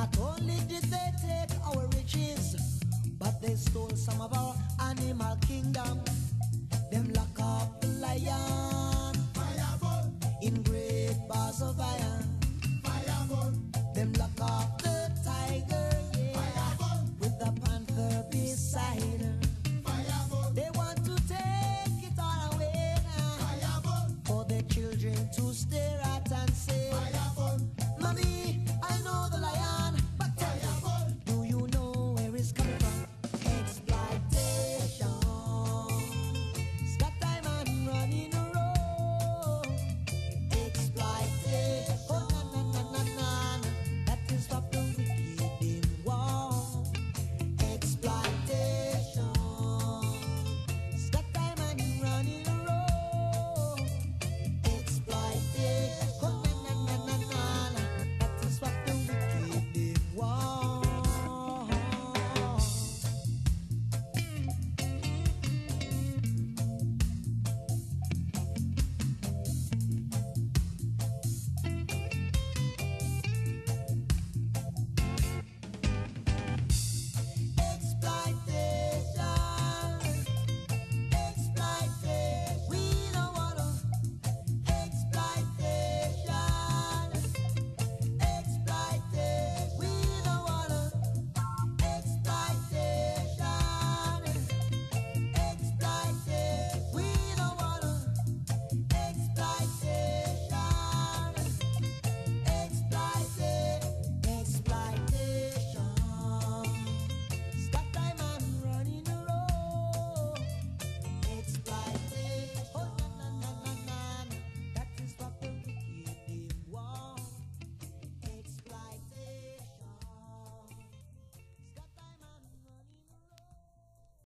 Not only did they take our riches, but they stole some of our animal kingdom. Them lock up the lion.